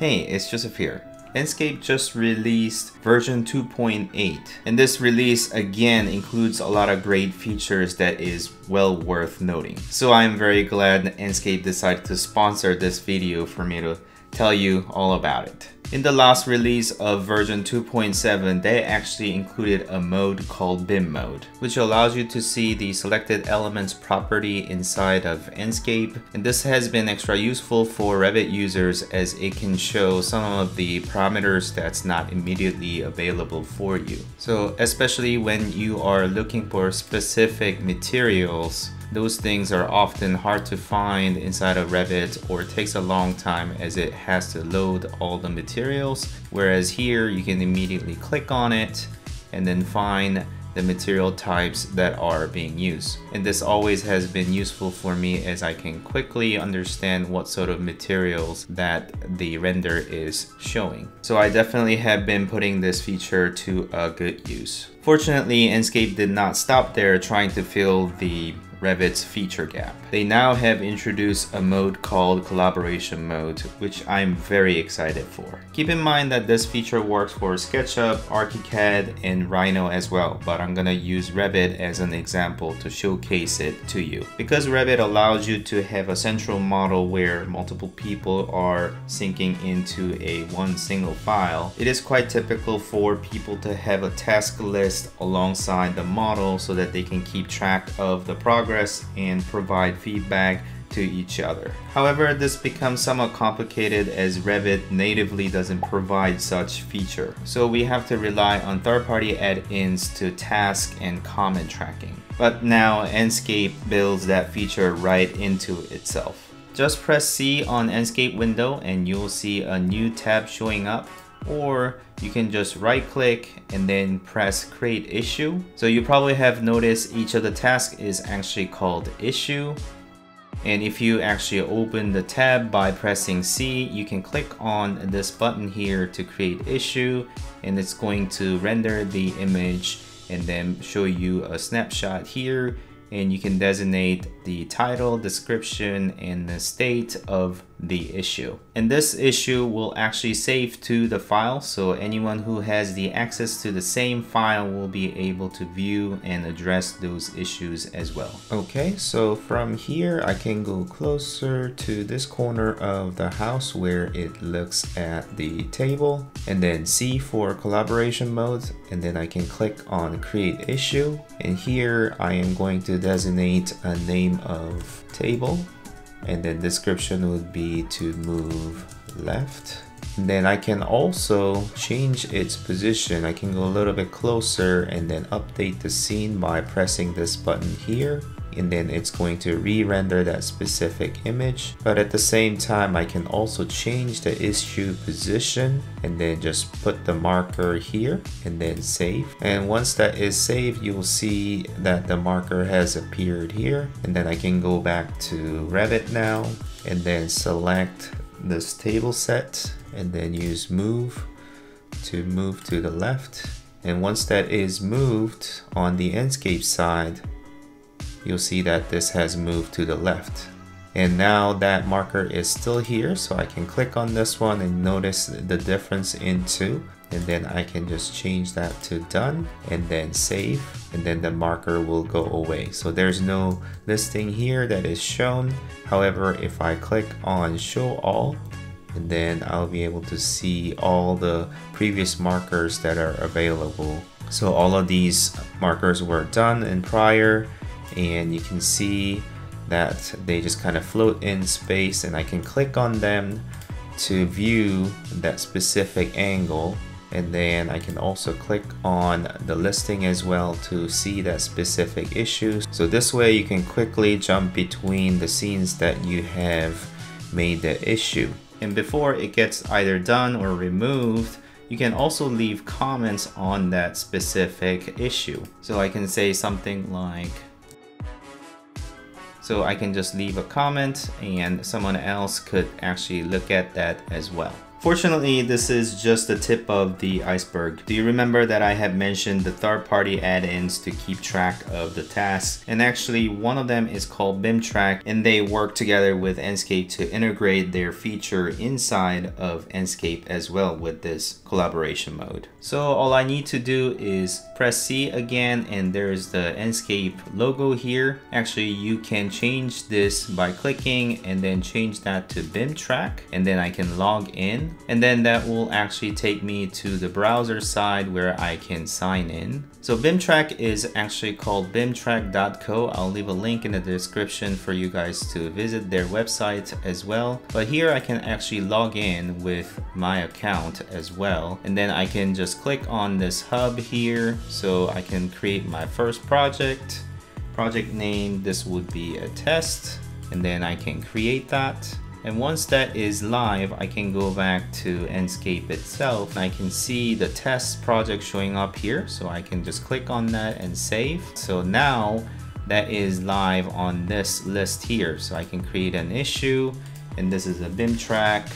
Hey, it's Joseph here. Enscape just released version 2.8 and this release again includes a lot of great features that is well worth noting. So I'm very glad Enscape decided to sponsor this video for me to tell you all about it. In the last release of version 2.7, they actually included a mode called BIM Mode, which allows you to see the selected elements property inside of Enscape. And this has been extra useful for Revit users as it can show some of the parameters that's not immediately available for you. So especially when you are looking for specific materials, those things are often hard to find inside of Revit or takes a long time as it has to load all the materials. Whereas here you can immediately click on it and then find the material types that are being used. And this always has been useful for me as I can quickly understand what sort of materials that the render is showing. So I definitely have been putting this feature to a good use. Fortunately, Enscape did not stop there trying to fill the Revit's feature gap. They now have introduced a mode called collaboration mode, which I'm very excited for. Keep in mind that this feature works for SketchUp, ArchiCAD, and Rhino as well, but I'm gonna use Revit as an example to showcase it to you. Because Revit allows you to have a central model where multiple people are syncing into a one single file, it is quite typical for people to have a task list alongside the model so that they can keep track of the progress progress and provide feedback to each other. However, this becomes somewhat complicated as Revit natively doesn't provide such feature. So we have to rely on third-party add-ins to task and comment tracking. But now Enscape builds that feature right into itself. Just press C on Enscape window and you'll see a new tab showing up or you can just right click and then press create issue. So you probably have noticed each of the tasks is actually called issue. And if you actually open the tab by pressing C, you can click on this button here to create issue and it's going to render the image and then show you a snapshot here and you can designate the title, description, and the state of the issue. And this issue will actually save to the file so anyone who has the access to the same file will be able to view and address those issues as well. Okay, so from here I can go closer to this corner of the house where it looks at the table and then C for collaboration mode and then I can click on create issue and here I am going to designate a name of table and then description would be to move left. Then I can also change its position. I can go a little bit closer and then update the scene by pressing this button here and then it's going to re-render that specific image. But at the same time I can also change the issue position and then just put the marker here and then save. And once that is saved you'll see that the marker has appeared here. And then I can go back to Revit now and then select this table set and then use move to move to the left. And once that is moved on the Enscape side you'll see that this has moved to the left. And now that marker is still here, so I can click on this one and notice the difference in two. And then I can just change that to done and then save and then the marker will go away. So there's no listing here that is shown. However, if I click on show all, and then I'll be able to see all the previous markers that are available. So all of these markers were done in prior and you can see that they just kind of float in space and I can click on them to view that specific angle and then I can also click on the listing as well to see that specific issue. So this way you can quickly jump between the scenes that you have made the issue. And before it gets either done or removed, you can also leave comments on that specific issue. So I can say something like, so I can just leave a comment and someone else could actually look at that as well. Fortunately, this is just the tip of the iceberg. Do you remember that I had mentioned the third-party add-ins to keep track of the tasks? And actually, one of them is called BIMTrack, and they work together with Enscape to integrate their feature inside of Enscape as well with this collaboration mode. So all I need to do is press C again, and there's the Enscape logo here. Actually, you can change this by clicking and then change that to BIMTrack, and then I can log in and then that will actually take me to the browser side where I can sign in. So BIMTrack is actually called bimtrack.co. I'll leave a link in the description for you guys to visit their website as well. But here I can actually log in with my account as well. And then I can just click on this hub here so I can create my first project. Project name, this would be a test. And then I can create that. And once that is live, I can go back to Enscape itself. and I can see the test project showing up here. So I can just click on that and save. So now that is live on this list here. So I can create an issue and this is a BIM track.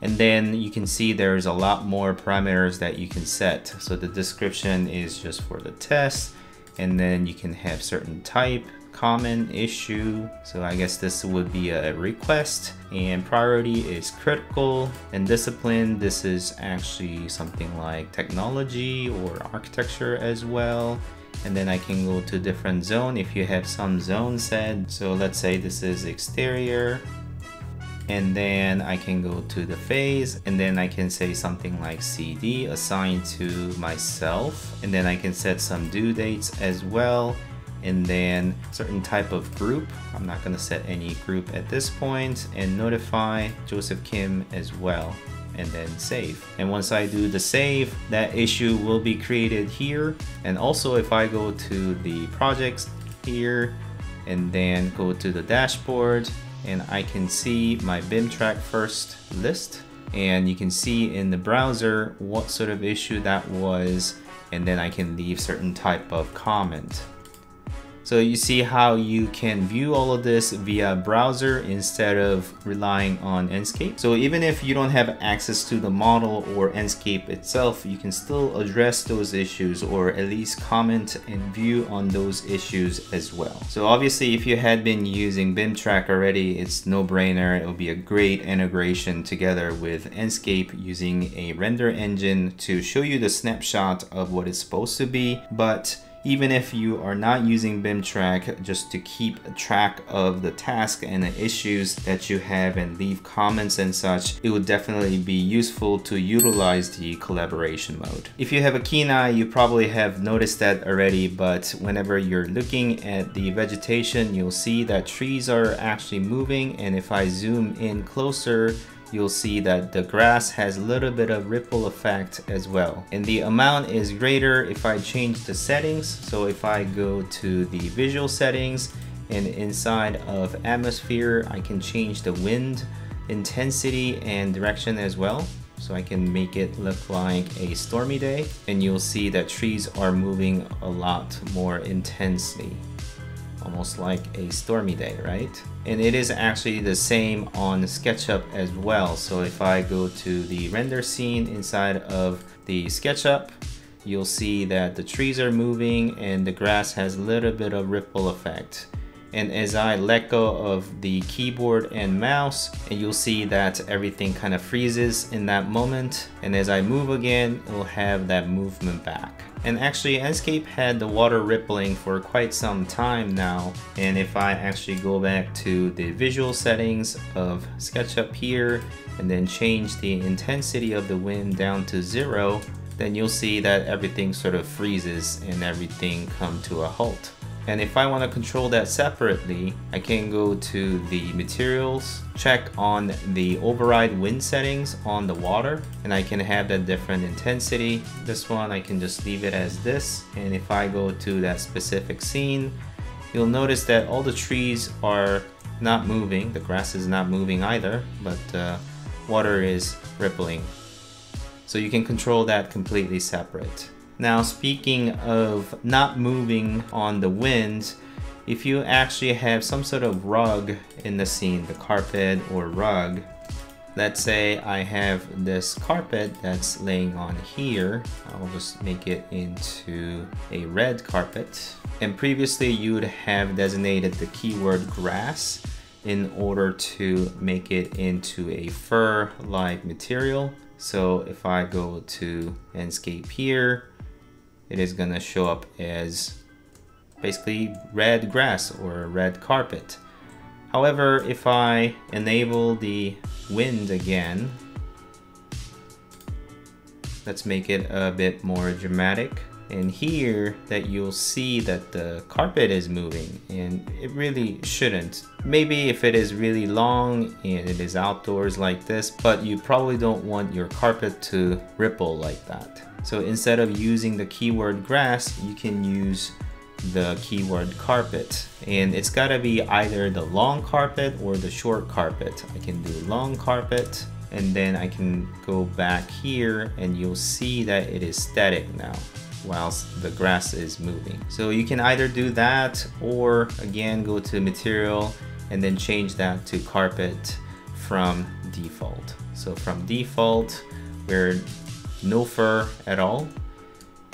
And then you can see there's a lot more parameters that you can set. So the description is just for the test and then you can have certain type common issue. So I guess this would be a request and priority is critical and discipline. This is actually something like technology or architecture as well. And then I can go to different zone if you have some zone set. So let's say this is exterior and then I can go to the phase and then I can say something like CD assigned to myself and then I can set some due dates as well and then certain type of group. I'm not gonna set any group at this point and notify Joseph Kim as well and then save. And once I do the save, that issue will be created here. And also if I go to the projects here and then go to the dashboard and I can see my BIMTrack first list and you can see in the browser what sort of issue that was and then I can leave certain type of comment. So you see how you can view all of this via browser instead of relying on Enscape. So even if you don't have access to the model or Enscape itself, you can still address those issues or at least comment and view on those issues as well. So obviously if you had been using BIMTrack already, it's no brainer. It will be a great integration together with Enscape using a render engine to show you the snapshot of what it's supposed to be. But even if you are not using BIMTrack just to keep track of the task and the issues that you have and leave comments and such, it would definitely be useful to utilize the collaboration mode. If you have a keen eye, you probably have noticed that already, but whenever you're looking at the vegetation, you'll see that trees are actually moving. And if I zoom in closer, you'll see that the grass has a little bit of ripple effect as well. And the amount is greater if I change the settings. So if I go to the visual settings and inside of atmosphere, I can change the wind intensity and direction as well. So I can make it look like a stormy day and you'll see that trees are moving a lot more intensely almost like a stormy day, right? And it is actually the same on SketchUp as well. So if I go to the render scene inside of the SketchUp, you'll see that the trees are moving and the grass has a little bit of ripple effect. And as I let go of the keyboard and mouse, and you'll see that everything kind of freezes in that moment. And as I move again, it will have that movement back. And actually Enscape had the water rippling for quite some time now. And if I actually go back to the visual settings of SketchUp here and then change the intensity of the wind down to zero, then you'll see that everything sort of freezes and everything come to a halt. And if I want to control that separately, I can go to the materials, check on the override wind settings on the water, and I can have that different intensity. This one, I can just leave it as this. And if I go to that specific scene, you'll notice that all the trees are not moving. The grass is not moving either, but uh, water is rippling. So you can control that completely separate. Now speaking of not moving on the wind, if you actually have some sort of rug in the scene, the carpet or rug, let's say I have this carpet that's laying on here. I'll just make it into a red carpet. And previously you would have designated the keyword grass in order to make it into a fur-like material. So if I go to Enscape here, it is gonna show up as basically red grass or red carpet. However, if I enable the wind again, let's make it a bit more dramatic. And here that you'll see that the carpet is moving and it really shouldn't. Maybe if it is really long and it is outdoors like this, but you probably don't want your carpet to ripple like that. So instead of using the keyword grass, you can use the keyword carpet and it's got to be either the long carpet or the short carpet I can do long carpet and then I can go back here and you'll see that it is static now whilst the grass is moving so you can either do that or again go to material and then change that to carpet from default so from default we're no fur at all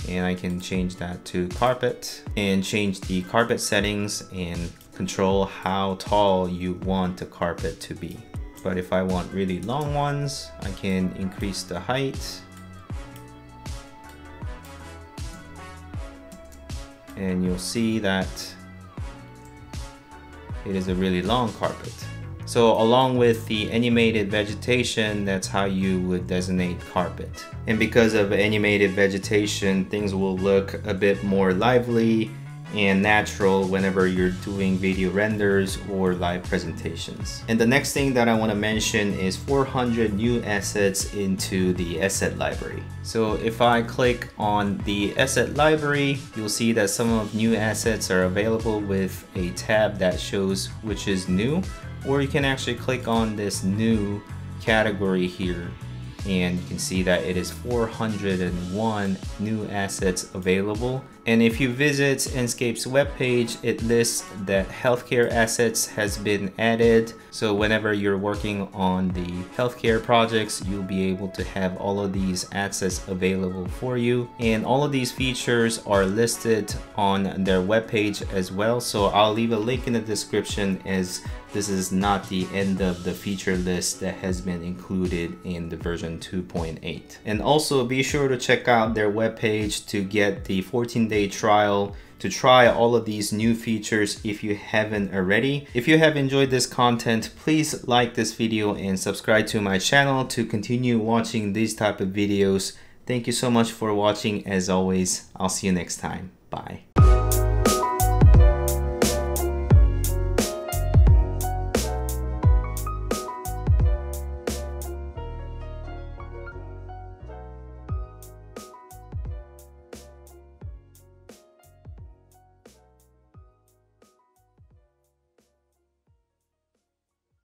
and I can change that to carpet and change the carpet settings and control how tall you want the carpet to be. But if I want really long ones, I can increase the height and you'll see that it is a really long carpet. So along with the animated vegetation, that's how you would designate carpet. And because of animated vegetation, things will look a bit more lively and natural whenever you're doing video renders or live presentations. And the next thing that I want to mention is 400 new assets into the asset library. So if I click on the asset library, you'll see that some of new assets are available with a tab that shows which is new, or you can actually click on this new category here and you can see that it is 401 new assets available and if you visit Enscape's webpage it lists that healthcare assets has been added. So whenever you're working on the healthcare projects you'll be able to have all of these assets available for you. And all of these features are listed on their webpage as well. So I'll leave a link in the description as this is not the end of the feature list that has been included in the version 2.8. And also be sure to check out their webpage to get the 14 day trial to try all of these new features if you haven't already. If you have enjoyed this content, please like this video and subscribe to my channel to continue watching these type of videos. Thank you so much for watching as always. I'll see you next time. Bye.